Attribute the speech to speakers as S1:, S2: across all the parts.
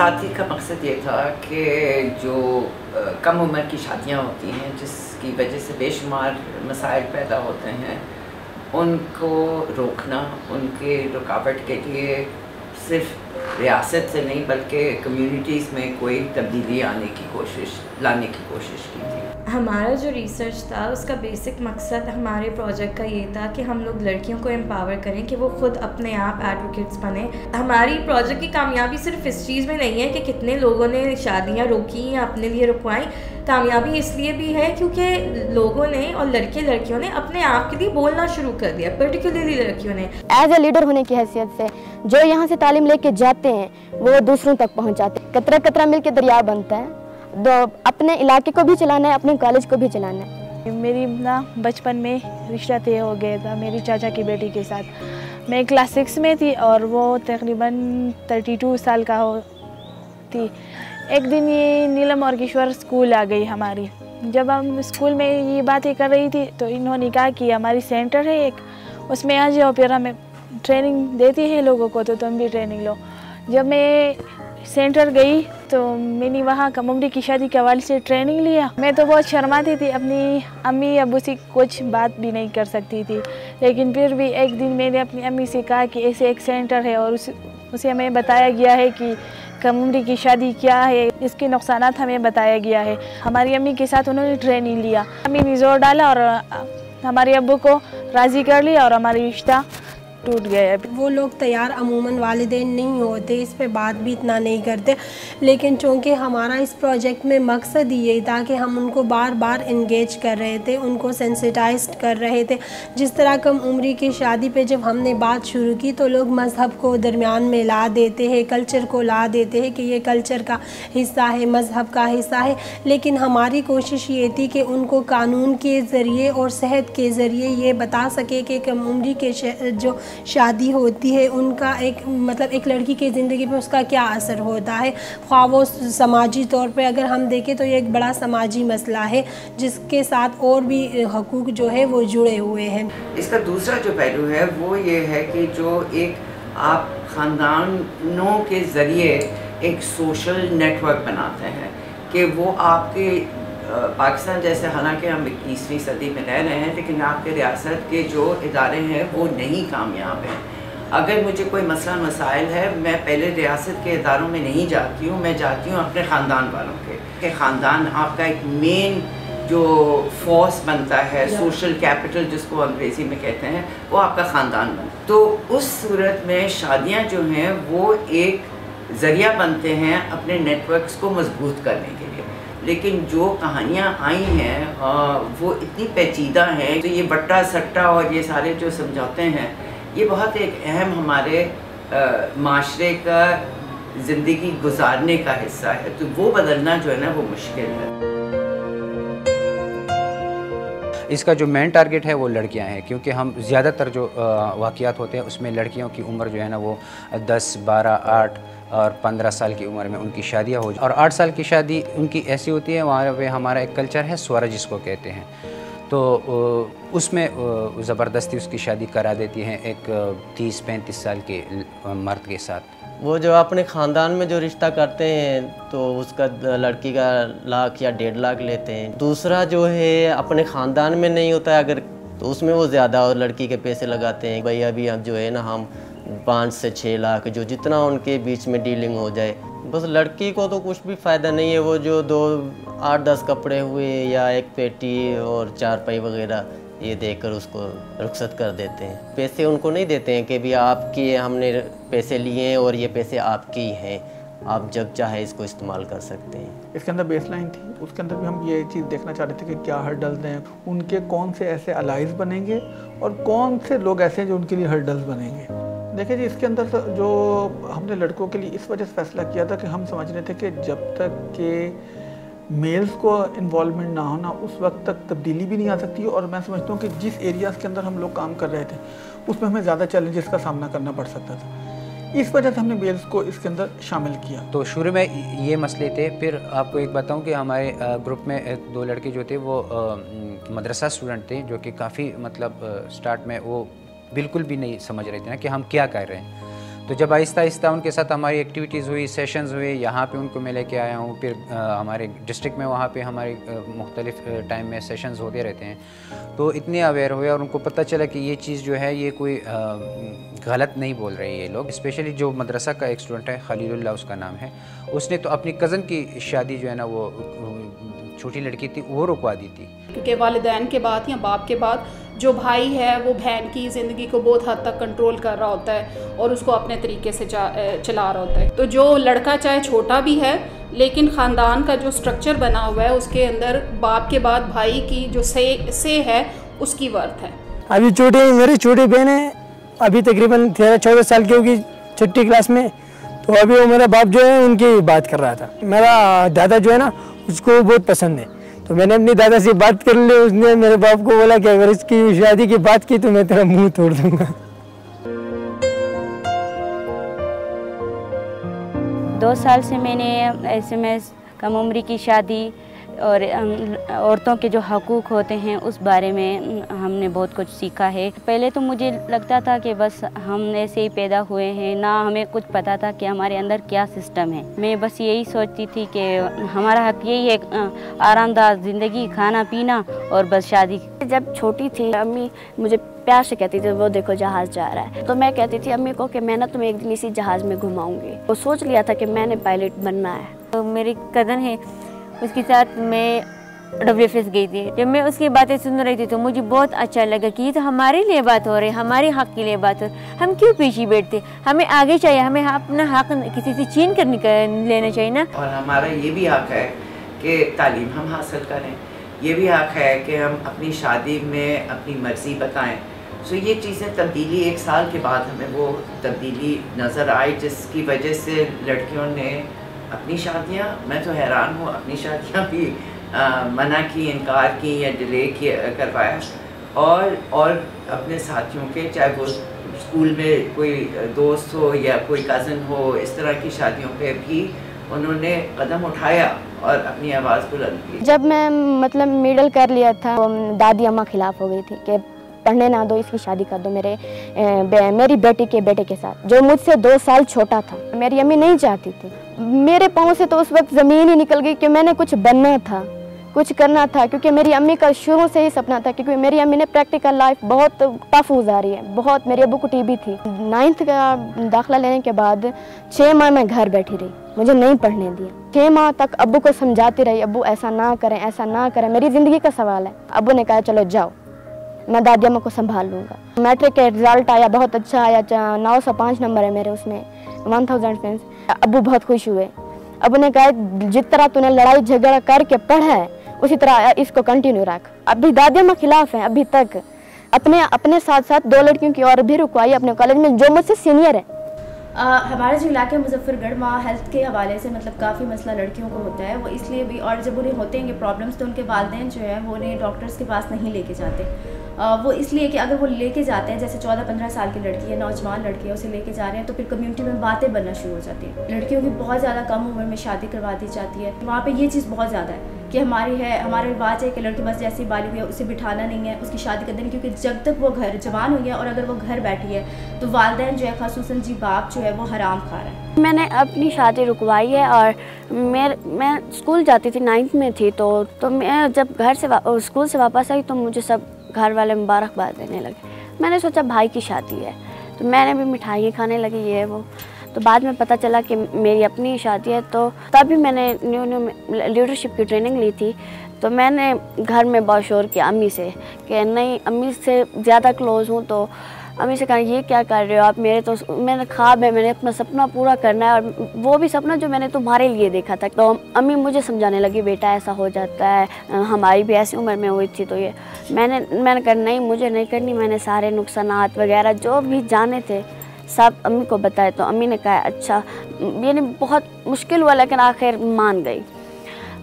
S1: साथी का मकसद ये था कि जो कम उम्र की शादियाँ होती हैं, जिसकी वजह से बेशुमार मसाइल पैदा होते हैं, उनको रोकना, उनके रुकावट के लिए सिर्फ़ रियासत से नहीं, बल्कि कम्युनिटीज़ में कोई तब्दीली आने की कोशिश, लाने की कोशिश की थी।
S2: हमारा जो रिसर्च था, उसका बेसिक मकसद हमारे प्रोजेक्ट का ये था कि हम लोग लड़कियों को एम्पावर करें, कि वो ख़ुद अपने आप एडवोकेट्स बने। हमारी प्रोजेक्ट की कामयाबी सिर्फ़ इस चीज़ में नहीं है कि कितने लोगों ने शादियाँ रोकी या अपने लिए रुकवाई कामयाबी इसलिए भी है क्योंकि लोगों ने और लड़के लड़कियों ने अपने आप के लिए बोलना शुरू कर दिया पर्टिकुलरली लड़कियों ने।
S3: एज ए लीडर होने की हैसियत से जो यहाँ से तालीम लेके जाते हैं वो दूसरों तक पहुँचाते हैं। कतरा कतरा मिल के दरिया बनता है। दो अपने इलाके को भी चलाना है अपने कॉलेज को भी चलाना है।
S4: मेरी ना बचपन में रिश्ता तय हो गया था मेरी चाचा की बेटी के साथ। मैं क्लास सिक्स में थी और वो तकरीबन थर्टी टू साल का हो थी। एक दिन ये नीलम और किशोर स्कूल आ गई हमारी। जब हम स्कूल में ये बातें कर रही थी तो इन्होंने कहा कि हमारी सेंटर है एक, उसमें आ जाओ फिर हमें ट्रेनिंग देती है लोगों को तो तुम भी ट्रेनिंग लो। जब मैं सेंटर गई तो मैंने वहाँ कमुमरी की शादी के हवाले से ट्रेनिंग लिया। मैं तो बहुत शर्माती थी, अपनी अम्मी अबू से कुछ बात भी नहीं कर सकती थी। लेकिन फिर भी एक दिन मैंने अपनी अम्मी से कहा कि ऐसे एक सेंटर है और उस, उसे हमें बताया गया है कि कमुमरी की शादी क्या है, इसके नुकसान हमें बताया गया है। हमारी अम्मी के साथ उन्होंने ट्रेनिंग लिया। अम्मी ने ज़ोर डाला और हमारे अबू को राज़ी कर लिया और हमारी रिश्ता टूट गया
S5: वो लोग तैयार अमूमन वालदेन नहीं होते, इस पर बात भी इतना नहीं करते। लेकिन चूँकि हमारा इस प्रोजेक्ट में मकसद ये था कि हम उनको बार बार इंगेज कर रहे थे, उनको सेंसिटाइज कर रहे थे। जिस तरह कम उम्री की शादी पे जब हमने बात शुरू की तो लोग मज़हब को दरमियान में ला देते हैं कल्चर को ला देते हैं कि ये कल्चर का हिस्सा है, मज़हब का हिस्सा है। लेकिन हमारी कोशिश ये थी कि उनको कानून के ज़रिए और सेहत के ज़रिए ये बता सके कि कम उम्री के जो शादी होती है, उनका एक मतलब एक लड़की की ज़िंदगी पे उसका क्या असर होता है? ख्वा समाजी तौर पे अगर हम देखें तो ये एक बड़ा समाजी मसला है, जिसके साथ और भी हकूक़ जो है वो जुड़े हुए हैं।
S1: इसका दूसरा जो पहलू है, वो ये है कि जो एक आप ख़ानदानों के ज़रिए एक सोशल नेटवर्क बनाते हैं, कि वो आपके पाकिस्तान जैसे हालाँकि हम इक्कीसवीं सदी में रह रहे हैं लेकिन आपके रियासत के जो इदारे हैं वो नहीं कामयाब हैं। अगर मुझे कोई मसला मसाइल है मैं पहले रियासत के इदारों में नहीं जाती हूँ मैं जाती हूँ अपने ख़ानदान वालों के। कि ख़ानदान आपका एक मेन जो फोर्स बनता है सोशल कैपिटल जिसको अंग्रेज़ी में कहते हैं वो आपका ख़ानदान बनता तो उस सूरत में शादियाँ जो हैं वो एक ज़रिया बनते हैं अपने नेटवर्क्स को मज़बूत करने लेकिन जो कहानियाँ आई हैं वो इतनी पेचीदा हैं तो ये बट्टा सट्टा और ये सारे जो समझौते हैं, ये बहुत एक अहम हमारे माशरे का ज़िंदगी गुजारने का हिस्सा है। तो वो बदलना जो है ना, वो मुश्किल है।
S6: इसका जो मेन टारगेट है वो लड़कियाँ हैं क्योंकि हम ज़्यादातर जो वाक़ात होते हैं उसमें लड़कियों की उम्र जो है ना वो 10, 12, 8 और पंद्रह साल की उम्र में उनकी शादियाँ हो जाए और आठ साल की शादी उनकी ऐसी होती है वहाँ पे हमारा एक कल्चर है स्वरा जिसको कहते हैं। तो उसमें ज़बरदस्ती उसकी शादी करा देती हैं एक तीस पैंतीस साल के मर्द के साथ।
S7: वो जो अपने ख़ानदान में जो रिश्ता करते हैं तो उसका लड़की का लाख या डेढ़ लाख लेते हैं। दूसरा जो है, अपने ख़ानदान में नहीं होता है, अगर तो उसमें वो ज़्यादा और लड़की के पैसे लगाते हैं। भाई, अभी अब जो है ना, हम पाँच से छः लाख, जो जितना उनके बीच में डीलिंग हो जाए। बस लड़की को तो कुछ भी फ़ायदा नहीं है, वो जो दो, आठ, दस कपड़े हुए या एक पेटी और चार पाई वगैरह ये देकर उसको रुखसत कर देते हैं। पैसे उनको नहीं देते हैं कि भी आपके हमने पैसे लिए हैं और ये पैसे आपके ही हैं। आप जब चाहे इसको इस्तेमाल कर सकते हैं।
S8: इसके अंदर बेस लाइन थी। उसके अंदर भी हम ये चीज़ देखना चाह रहे थे कि क्या हर्डल्स हैं। उनके कौन से ऐसे अलाइज बनेंगे और कौन से लोग ऐसे हैं जो उनके लिए हर्डल्स बनेंगे। देखिए जी, इसके अंदर जो हमने लड़कों के लिए इस वजह से फैसला किया था कि हम समझ रहे थे कि जब तक के मेल्स को इन्वॉलमेंट ना होना उस वक्त तक तब्दीली भी नहीं आ सकती और मैं समझता हूँ कि जिस एरियाज़ के अंदर हम लोग काम कर रहे थे, उसमें हमें ज़्यादा चैलेंजेस का सामना करना पड़ सकता था। इस वजह से हमने मेल्स को इसके अंदर शामिल किया।
S6: तो शुरू में ये मसले थे, फिर आपको एक बताऊँ कि हमारे ग्रुप में दो लड़के जो थे, वो मदरसा स्टूडेंट थे, जो कि काफ़ी मतलब स्टार्ट में वो बिल्कुल भी नहीं समझ रहे थे ना कि हम क्या कर रहे हैं। तो जब आहिस्ता आहिस्ता उनके साथ हमारी एक्टिविटीज़ हुई सेशंस हुए यहाँ पे उनको मैं लेके आया हूँ फिर आ, हमारे डिस्ट्रिक्ट में वहाँ पे हमारे मुख्तलिफ़ टाइम में सेशंस होते रहते हैं। तो इतने अवेयर हुए और उनको पता चला कि ये चीज़ जो है ये कोई गलत नहीं बोल रहे ये लोग। स्पेशली जो मदरसा का एक स्टूडेंट है खलील्ला उसका नाम है उसने तो अपनी कज़न की शादी जो है ना वो छोटी लड़की थी वो रुकवा दी थी।
S9: क्योंकि वालदेन के बाद या बाप के बाद जो भाई है, वो बहन की ज़िंदगी को बहुत हद तक कंट्रोल कर रहा होता है और उसको अपने तरीके से चला रहा होता है। तो जो लड़का चाहे छोटा भी है, लेकिन ख़ानदान का जो स्ट्रक्चर बना हुआ है, उसके अंदर बाप के बाद भाई की जो से से है, उसकी वर्थ है।
S10: अभी छोटी, मेरी छोटी बहन है, अभी तकरीबन तेरह, चौदह साल की होगी छठी क्लास में। तो अभी वो मेरा बाप जो है, उनकी बात कर रहा था। मेरा दादा जो है ना, उसको बहुत पसंद है। तो मैंने अपनी दादा से बात कर ली, उसने मेरे बाप को बोला कि अगर इसकी शादी की बात की तो मैं तेरा मुँह तोड़ दूँगा।
S11: दो साल से मैंने ऐसे में कम उम्र की शादी और औरतों के जो हकूक़ होते हैं उस बारे में हमने बहुत कुछ सीखा है। पहले तो मुझे लगता था कि बस हम ऐसे ही पैदा हुए हैं ना हमें कुछ पता था कि हमारे अंदर क्या सिस्टम है। मैं बस यही सोचती थी कि हमारा हक यही है आरामदार ज़िंदगी खाना पीना और बस शादी।
S3: जब छोटी थी अम्मी मुझे प्यार से कहती थी वो देखो जहाज़ जा रहा है। तो मैं कहती थी अम्मी को कि मैं ना तुम्हें एक दिन इसी जहाज़ में घुमाऊँगी। वो सोच लिया था कि मैंने पायलट बनना है।
S11: तो मेरी कज़न है उसके साथ मैं डब्ल्यू गई थी। जब मैं उसकी बातें सुन रही थी तो मुझे बहुत अच्छा लगा कि ये तो हमारे लिए बात हो रही है, हमारे हक के लिए बात हो रही हम क्यों पीछे बैठते हमें आगे चाहिए, हमें अपना हक किसी से छीन कर लेना चाहिए ना।
S1: और हमारा ये भी हक है कि तालीम हम हासिल करें। ये भी हक है कि हम अपनी शादी में अपनी मर्ज़ी बताएँ। सो ये चीज़ें तब्दीली एक साल के बाद हमें वो तब्दीली नज़र आई, जिसकी वजह से लड़कियों ने अपनी शादियाँ मैं तो हैरान हूँ अपनी शादियाँ भी आ, मना की इनकार की या डिले किया करवाया और और अपने साथियों के चाहे वो स्कूल में कोई दोस्त हो या कोई कज़न हो इस तरह की शादियों पे भी उन्होंने कदम उठाया और अपनी आवाज़ बुलंद की।
S3: जब मैं मतलब मिडल कर लिया था तो दादी अम्मा खिलाफ हो गई थी कि पढ़ने ना दो इसकी शादी कर दो मेरे बे, मेरी बेटी के बेटे के साथ जो मुझसे दो साल छोटा था। मेरी अम्मी नहीं चाहती थी। मेरे पाँव से तो उस वक्त ज़मीन ही निकल गई कि मैंने कुछ बनना था कुछ करना था क्योंकि मेरी अम्मी का शुरू से ही सपना था क्योंकि मेरी अम्मी ने प्रैक्टिकल लाइफ बहुत टफ गुजारी है बहुत मेरी अबू को टीबी थी। नाइन्थ का दाखिला लेने के बाद छः माह मैं घर बैठी रही मुझे नहीं पढ़ने दिया। छः माह तक अबू को समझाती रही अबू ऐसा ना करें ऐसा ना करें मेरी ज़िंदगी का सवाल है। अबू ने कहा चलो जाओ। मैं दादी अम्मा को संभाल लूँगा। मैट्रिक का रिज़ल्ट आया बहुत अच्छा आया नौ सौ पाँच नंबर है मेरे उसमें। वन थाउज़ेंड फ्रेंड्स अबू बहुत खुश हुए। अबू ने कहा जिस तरह तूने लड़ाई झगड़ा करके पढ़ा है उसी तरह इसको कंटिन्यू रख। अभी दादी अम्मा खिलाफ हैं अभी तक। अपने अपने साथ साथ दो लड़कियों की और भी रुकवाई अपने कॉलेज में जो मुझसे सीनियर है।
S2: आ, हमारा जो इलाका मुजफ्फरगढ़ वहाँ हेल्थ के हवाले से मतलब काफ़ी मसला लड़कियों को होता है। वो इसलिए भी और जब उन्हें होते हैं प्रॉब्लम्स तो उनके वालदेन जो है वो उन्हें डॉक्टर्स के पास नहीं लेके जाते। वो इसलिए कि अगर वो लेके जाते हैं, जैसे चौदह पंद्रह साल की लड़की है, नौजवान लड़की है, उसे लेके जा रहे हैं तो फिर कम्युनिटी में बातें बनना शुरू हो जाती है। लड़कियों की बहुत ज़्यादा कम उम्र में शादी करवा दी जाती है। वहाँ पर ये चीज़ बहुत ज़्यादा है कि हमारी है, हमारा रिवाज है कि लड़की बस जैसी बाली हुई है, उसे बिठाना नहीं है, उसकी शादी कर देनी, क्योंकि जब तक वो घर जवान हुई है और अगर वो घर बैठी है तो वालदेन जो है खसूस जी बाप जो है, वो हराम खा रहा है।
S3: मैंने अपनी शादी रुकवाई है और मैं मैं स्कूल जाती थी नाइन्थ में थी तो तो मैं जब घर से स्कूल से वापस आई तो मुझे सब घर वाले मुबारकबाद देने लगे। मैंने सोचा, भाई की शादी है। तो मैंने भी मिठाइयाँ खाने लगी, ये वो। तो बाद में पता चला कि मेरी अपनी शादी है तो तभी मैंने न्यू न्यू लीडरशिप की ट्रेनिंग ली थी। तो मैंने घर में बहुत शोर किया अम्मी से, कि नहीं, अम्मी से ज़्यादा क्लोज़ हूँ तो अम्मी से कहा, ये क्या कर रहे हो आप? मेरे तो मेरा ख्वाब है, मैंने अपना सपना पूरा करना है और वो भी सपना जो मैंने तुम्हारे लिए देखा था। तो अम्मी मुझे समझाने लगी, बेटा, ऐसा हो जाता है। हमारी भी ऐसी उम्र में हुई थी तो ये मैंने मैंने कहा, नहीं, मुझे नहीं करनी। मैंने सारे नुकसान वगैरह जो भी जाने थे, सब अम्मी को बताए। तो अम्मी ने कहा अच्छा यानी बहुत मुश्किल हुआ, लेकिन आखिर मान गई।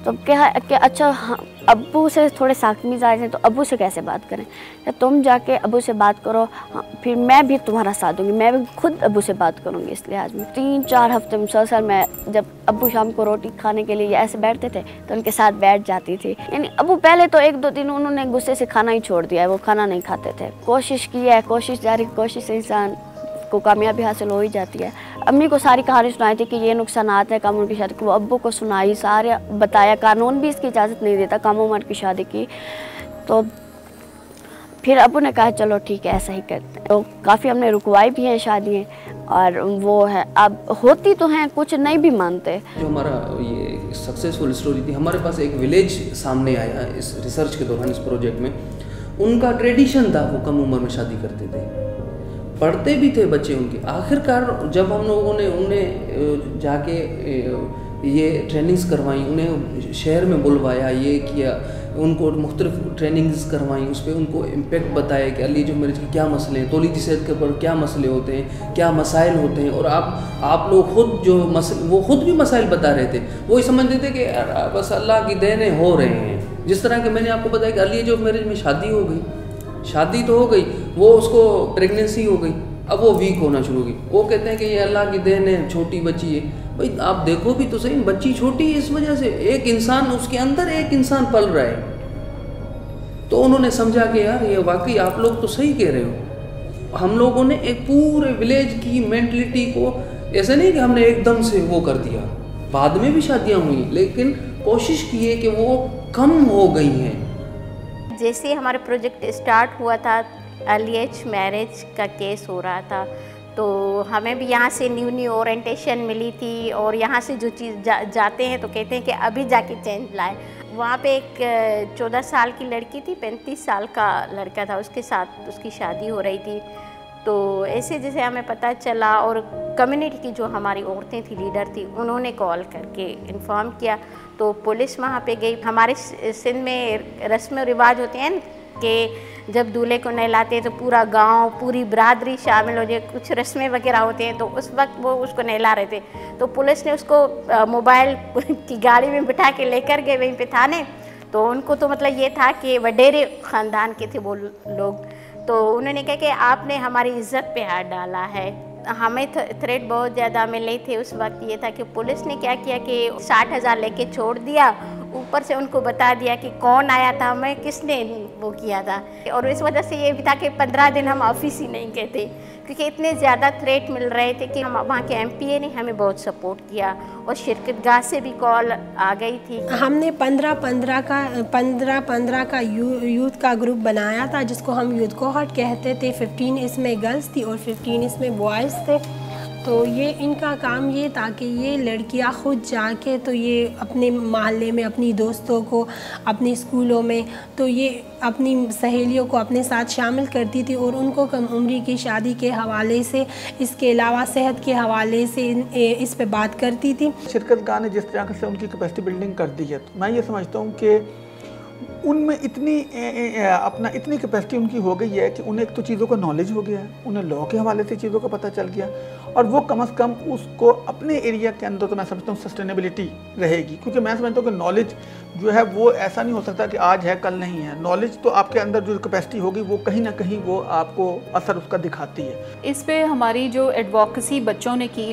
S3: तो क्या कि अच्छा हाँ अबू से थोड़े साख मिजाज हैं तो अबू से कैसे बात करें? या तुम जाके अबू से बात करो हाँ फिर मैं भी तुम्हारा साथ दूँगी, मैं भी खुद अबू से बात करूँगी इस लिहाज में तीन चार हफ़्ते मुसलसल मैं जब अबू शाम को रोटी खाने के लिए ऐसे बैठते थे तो उनके साथ बैठ जाती थी। यानी अबू पहले तो एक दो दिन उन्होंने गुस्से से खाना ही छोड़ दिया है, वो खाना नहीं खाते थे। कोशिश की है, कोशिश जारी कोशिश से इंसान को कामयाबी हासिल हो ही जाती है। अम्मी को सारी कहानी सुनाई थी कि ये नुकसान आते हैं, कम उम्र की शादी वो अब्बू को सुनाई, सारे बताया, कानून भी इसकी इजाज़त नहीं देता कम उम्र की शादी की। तो फिर अबू ने कहा, चलो ठीक है, ऐसा ही करते हैं। तो काफ़ी हमने रुकवाई भी हैं शादियाँ, और वो है। अब होती तो हैं, कुछ नहीं भी मानते।
S12: जो हमारा ये सक्सेसफुल स्टोरी थी, हमारे पास एक विलेज सामने आया इस रिसर्च के दौरान, इस प्रोजेक्ट में। उनका ट्रेडिशन था, वो कम उम्र में शादी करते थे। पढ़ते भी थे बच्चे उनके। आखिरकार जब हम लोगों ने उन्हें जाके ये ट्रेनिंग्स करवाई, उन्हें शहर में बुलवाया, ये किया, उनको मुख्तलिफ़ ट्रेनिंग्स करवाई, उस पर उनको इम्पेक्ट बताया कि अली जो मरीज़ के क्या मसले हैं, तोलीदी सेहत के ऊपर क्या मसले होते हैं, क्या मसाइल होते हैं, और आप आप लोग खुद जो मसल वो खुद भी मसाइल बता रहे थे। वो समझते थे कि बस अल्लाह की देने हो रहे हैं। जिस तरह के मैंने आपको बताया कि अली जो मैरिज में शादी हो गई, शादी तो हो गई वो उसको प्रेगनेंसी हो गई, अब वो वीक होना शुरू हो गई। वो कहते हैं कि ये अल्लाह की देन है, छोटी बच्ची है। भाई, आप देखो भी तो सही, बच्ची छोटी है इस वजह से। एक इंसान, उसके अंदर एक इंसान पल रहा है। तो उन्होंने समझा कि यार, ये वाकई आप लोग तो सही कह रहे हो। हम लोगों ने एक पूरे विलेज की मेंटलिटी को, ऐसे नहीं कि हमने एकदम से वो कर दिया। बाद में भी शादियाँ हुई, लेकिन कोशिश की है कि वो कम हो गई हैं।
S13: जैसे हमारा प्रोजेक्ट स्टार्ट हुआ था अर्ली एज मैरिज का केस हो रहा था। तो हमें भी यहाँ से न्यू न्यू ओरिएंटेशन मिली थी और यहाँ से जो चीज़ जा, जाते हैं तो कहते हैं कि अभी जाके चेंज लाए। वहाँ पे एक चौदह साल की लड़की थी पैंतीस साल का लड़का था उसके साथ उसकी शादी हो रही थी। तो ऐसे जैसे हमें पता चला और कम्युनिटी की जो हमारी औरतें थी लीडर थी उन्होंने कॉल करके इन्फॉर्म किया। तो पुलिस वहाँ पे गई। हमारे सिंध में रस्म रिवाज होते हैं कि जब दूल्हे को नहलाते हैं तो पूरा गाँव, पूरी बरादरी शामिल हो जाए। कुछ रस्में वगैरह होते हैं तो उस वक्त वो उसको नहला रहे थे। तो पुलिस ने उसको मोबाइल की गाड़ी में बिठा के लेकर गए वहीं पे थाने। तो उनको तो मतलब ये था कि वडेरे ख़ानदान के थे वो लोग। तो उन्होंने कहा कि आपने हमारी इज़्ज़त पे हाथ डाला है। हमें थ्रेट बहुत ज़्यादा मिले थे उस वक्त ये था कि पुलिस ने क्या किया कि साठ हज़ार लेके छोड़ दिया ऊपर से उनको बता दिया कि कौन आया था मैं किसने वो किया था। और इस वजह से ये भी था कि पंद्रह दिन हम ऑफ़िस ही नहीं गए थे क्योंकि इतने ज़्यादा थ्रेट मिल रहे थे कि हम वहाँ के एम ने हमें बहुत सपोर्ट किया और शिरकत गाह से भी कॉल आ गई थी।
S5: हमने पंद्रह पंद्रह का पंद्रह पंद्रह का यू, यूथ का ग्रुप बनाया था जिसको हम यूथ कोहट कहते थे। फिफ्टीन इसमें गर्ल्स थी और फिफ्टीन इसमें बॉयज़ थे। तो ये इनका काम ये था कि ये लड़कियाँ ख़ुद जाके तो ये अपने मोहल्ले में, अपनी दोस्तों को, अपनी स्कूलों में तो ये अपनी सहेलियों को अपने साथ शामिल करती थी और उनको कम उम्र की शादी के हवाले से, इसके अलावा सेहत के हवाले से इस पर बात करती थी।
S8: शिरकत गाह ने जिस तरह से उनकी कैपेसिटी बिल्डिंग कर दी है तो मैं ये समझता हूँ कि उनमें इतनी अपना इतनी कैपेसिटी उनकी हो गई है कि उन्हें एक तो चीज़ों का नॉलेज हो गया है, उन्हें लॉ के हवाले से चीज़ों का पता चल गया और वो कम अज़ कम उसको अपने एरिया के अंदर तो मैं समझता हूँ सस्टेनेबिलिटी रहेगी। क्योंकि मैं समझता हूँ कि नॉलेज जो है वो ऐसा नहीं हो सकता कि आज है, कल नहीं है। नॉलेज तो आपके अंदर जो कैपेसिटी होगी वो कहीं ना कहीं वो आपको असर उसका दिखाती है।
S9: इस पर हमारी जो एडवोकेसी बच्चों ने की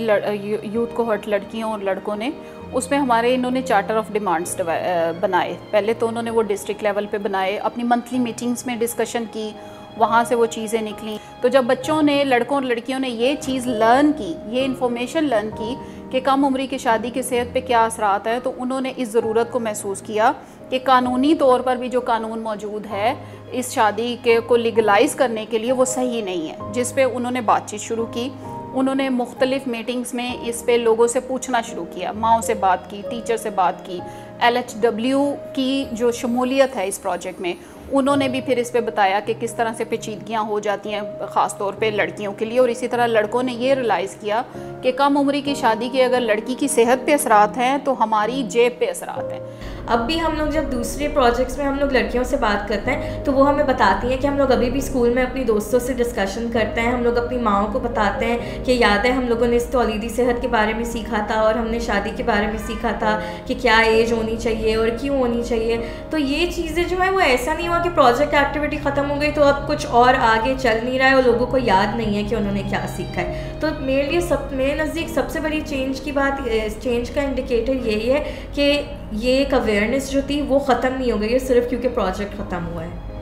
S9: यूथ को हट लड़कियों और लड़कों ने उसमें हमारे इन्होंने चार्टर ऑफ़ डिमांड्स बनाए। पहले तो उन्होंने वो डिस्ट्रिक्ट लेवल पे बनाए, अपनी मंथली मीटिंग्स में डिस्कशन की, वहाँ से वो चीज़ें निकली। तो जब बच्चों ने, लड़कों और लड़कियों ने ये चीज़ लर्न की, ये इन्फॉर्मेशन लर्न की कि कम उम्र की शादी की सेहत पे क्या असरात है तो उन्होंने इस ज़रूरत को महसूस किया कि कानूनी तौर पर भी जो कानून मौजूद है, इस शादी के को लीगलाइज करने के लिए वो सही नहीं है, जिस पे उन्होंने बातचीत शुरू की। उन्होंने मुख्तलिफ़ मीटिंग्स में इस पर लोगों से पूछना शुरू किया, माओ से बात की, टीचर से बात की। LHW की जो शमूलियत है इस प्रोजेक्ट में उन्होंने भी फिर इस पर बताया कि किस तरह से पेचीदगियाँ हो जाती हैं ख़ास तौर लड़कियों के लिए। और इसी तरह लड़कों ने ये रियलाइज़ किया कि कम उम्र की शादी के अगर लड़की की सेहत पे असरात हैं तो हमारी जेब पे असरात हैं।
S2: अब भी हम लोग जब दूसरे प्रोजेक्ट्स में हम लोग लड़कियों से बात करते हैं तो वो हमें बताती हैं कि हम लोग अभी भी स्कूल में अपनी दोस्तों से डिस्कशन करते हैं, हम लोग अपनी माओ को बताते हैं कि याद है हम लोगों ने इस तोलीदी सेहत के बारे में सीखा था और हमने शादी के बारे में सीखा था कि क्या एज होनी चाहिए और क्यों होनी चाहिए। तो ये चीज़ें जो है, वो ऐसा नहीं हुआ कि प्रोजेक्ट एक्टिविटी ख़त्म हो गई तो अब कुछ और आगे चल नहीं रहा है और लोगों को याद नहीं है कि उन्होंने क्या सीखा है। तो मेरे लिए सब, मेरे नज़दीक सबसे बड़ी चेंज की बात चेंज का इंडिकेटर यही है कि ये एक अवेयरनेस जो थी वो ख़त्म नहीं हो गई है सिर्फ़ क्योंकि प्रोजेक्ट ख़त्म हुआ है।